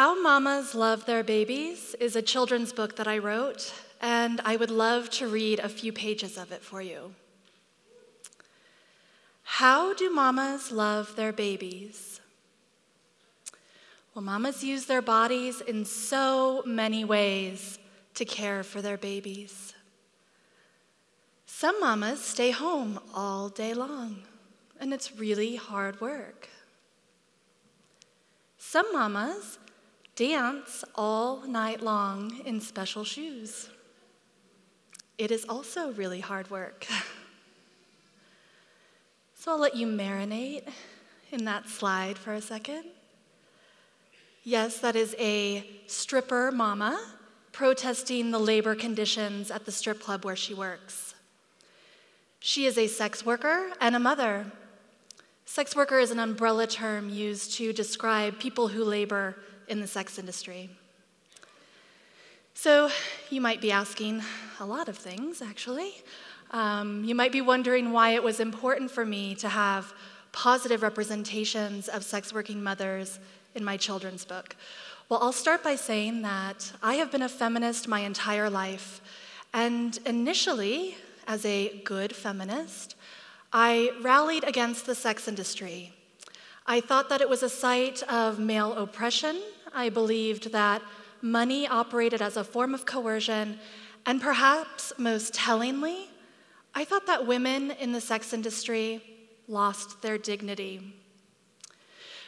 How Mamas Love Their Babies is a children's book that I wrote, and I would love to read a few pages of it for you. How do mamas love their babies? Well, mamas use their bodies in so many ways to care for their babies. Some mamas stay home all day long, and it's really hard work. Some mamas dance all night long in special shoes. It is also really hard work. so I'll let you marinate in that slide for a second. Yes, that is a stripper mama protesting the labor conditions at the strip club where she works. She is a sex worker and a mother. Sex worker is an umbrella term used to describe people who labor in the sex industry. So, you might be asking a lot of things, actually. Um, you might be wondering why it was important for me to have positive representations of sex working mothers in my children's book. Well, I'll start by saying that I have been a feminist my entire life. And initially, as a good feminist, I rallied against the sex industry. I thought that it was a site of male oppression. I believed that money operated as a form of coercion. And perhaps most tellingly, I thought that women in the sex industry lost their dignity.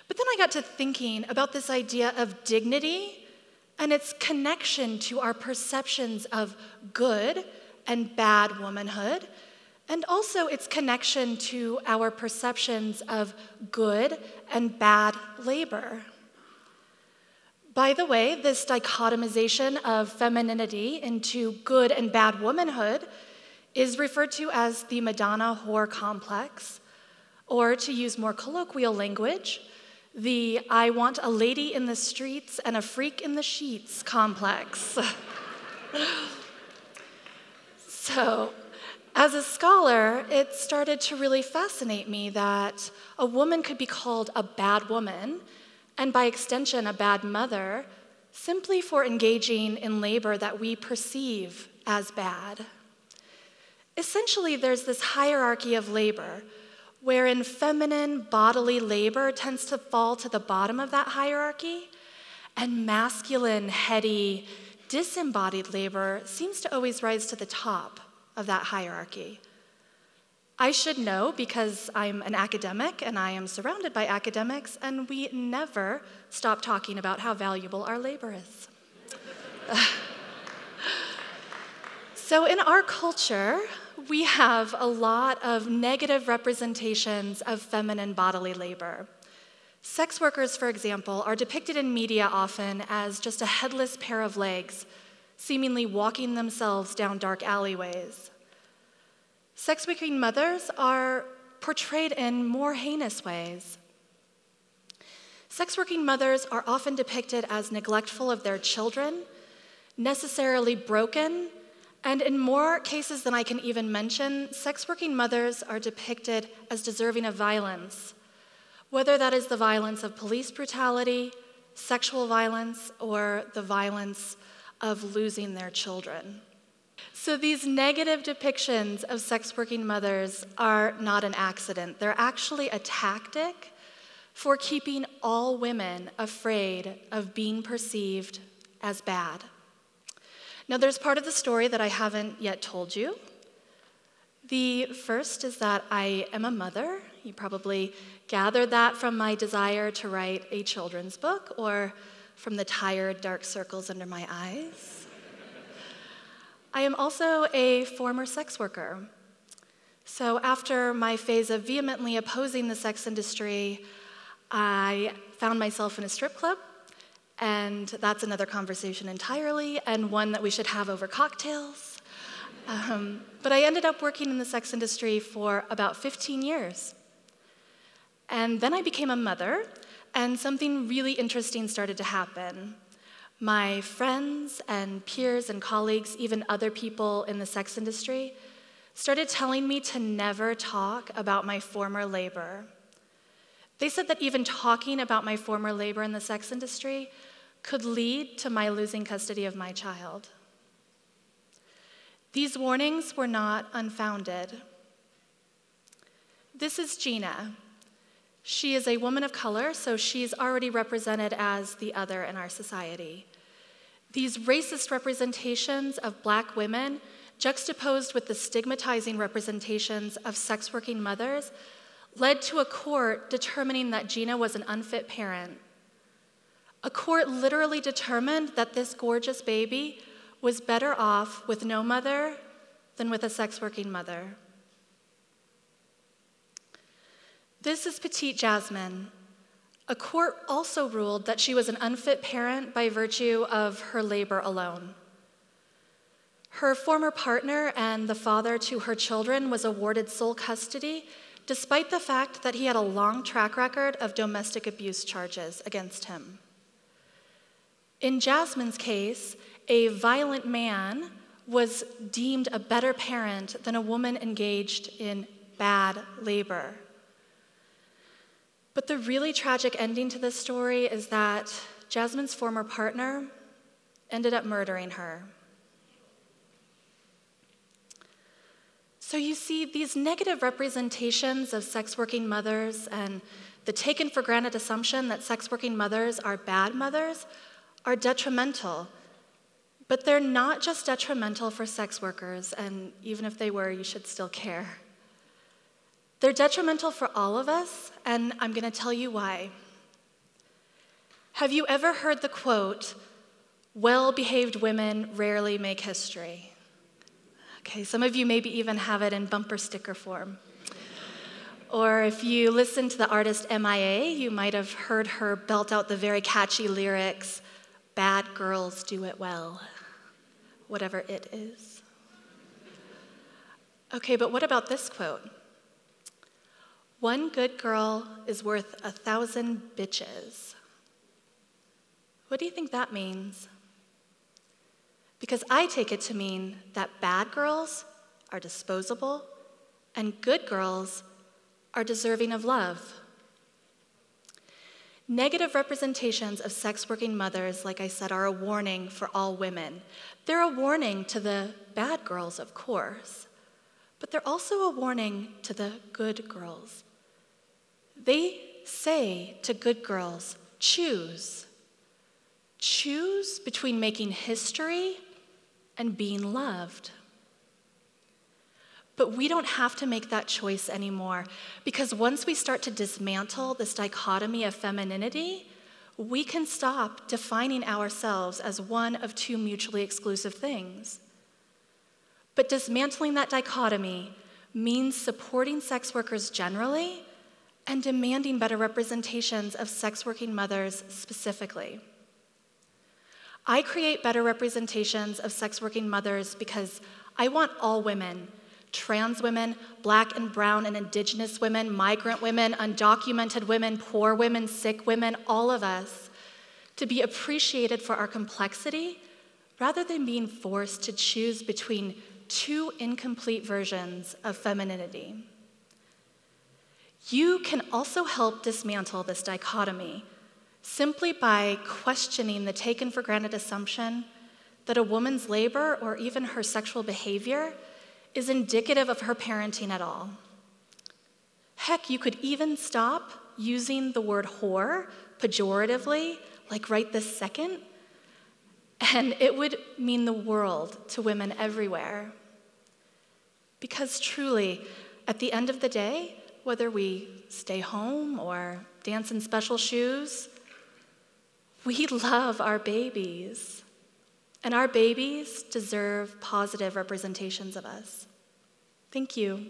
But then I got to thinking about this idea of dignity and its connection to our perceptions of good and bad womanhood, and also its connection to our perceptions of good and bad labor. By the way, this dichotomization of femininity into good and bad womanhood is referred to as the Madonna whore complex, or to use more colloquial language, the I want a lady in the streets and a freak in the sheets complex. so, as a scholar, it started to really fascinate me that a woman could be called a bad woman, and by extension, a bad mother, simply for engaging in labor that we perceive as bad. Essentially, there's this hierarchy of labor wherein feminine bodily labor tends to fall to the bottom of that hierarchy, and masculine, heady, disembodied labor seems to always rise to the top of that hierarchy. I should know because I'm an academic and I am surrounded by academics, and we never stop talking about how valuable our labor is. so, in our culture, we have a lot of negative representations of feminine bodily labor. Sex workers, for example, are depicted in media often as just a headless pair of legs, seemingly walking themselves down dark alleyways. Sex working mothers are portrayed in more heinous ways. Sex working mothers are often depicted as neglectful of their children, necessarily broken and in more cases than I can even mention, sex working mothers are depicted as deserving of violence, whether that is the violence of police brutality, sexual violence, or the violence of losing their children. So, these negative depictions of sex working mothers are not an accident. They're actually a tactic for keeping all women afraid of being perceived as bad. Now, there's part of the story that I haven't yet told you. The first is that I am a mother. You probably gathered that from my desire to write a children's book or from the tired, dark circles under my eyes. I am also a former sex worker. So, after my phase of vehemently opposing the sex industry, I found myself in a strip club and that's another conversation entirely, and one that we should have over cocktails. Um, but I ended up working in the sex industry for about 15 years. And then I became a mother, and something really interesting started to happen. My friends and peers and colleagues, even other people in the sex industry, started telling me to never talk about my former labor. They said that even talking about my former labor in the sex industry could lead to my losing custody of my child. These warnings were not unfounded. This is Gina. She is a woman of color, so she's already represented as the other in our society. These racist representations of black women, juxtaposed with the stigmatizing representations of sex working mothers, led to a court determining that Gina was an unfit parent. A court literally determined that this gorgeous baby was better off with no mother than with a sex working mother. This is Petite Jasmine. A court also ruled that she was an unfit parent by virtue of her labor alone. Her former partner and the father to her children was awarded sole custody, despite the fact that he had a long track record of domestic abuse charges against him. In Jasmine's case, a violent man was deemed a better parent than a woman engaged in bad labor. But the really tragic ending to this story is that Jasmine's former partner ended up murdering her. So you see, these negative representations of sex working mothers and the taken for granted assumption that sex working mothers are bad mothers are detrimental. But they're not just detrimental for sex workers, and even if they were, you should still care. They're detrimental for all of us, and I'm going to tell you why. Have you ever heard the quote, well behaved women rarely make history? Okay, some of you maybe even have it in bumper sticker form. Or if you listen to the artist MIA, you might have heard her belt out the very catchy lyrics Bad girls do it well, whatever it is. Okay, but what about this quote? One good girl is worth a thousand bitches. What do you think that means? Because I take it to mean that bad girls are disposable and good girls are deserving of love. Negative representations of sex working mothers, like I said, are a warning for all women. They're a warning to the bad girls, of course, but they're also a warning to the good girls. They say to good girls, choose. Choose between making history and being loved. But we don't have to make that choice anymore because once we start to dismantle this dichotomy of femininity, we can stop defining ourselves as one of two mutually exclusive things. But dismantling that dichotomy means supporting sex workers generally and demanding better representations of sex working mothers specifically. I create better representations of sex working mothers because I want all women trans women, black and brown and indigenous women, migrant women, undocumented women, poor women, sick women, all of us to be appreciated for our complexity rather than being forced to choose between two incomplete versions of femininity. You can also help dismantle this dichotomy simply by questioning the taken for granted assumption that a woman's labor or even her sexual behavior is indicative of her parenting at all. Heck, you could even stop using the word whore pejoratively, like right this second, and it would mean the world to women everywhere. Because truly, at the end of the day, whether we stay home or dance in special shoes. We love our babies, and our babies deserve positive representations of us. Thank you.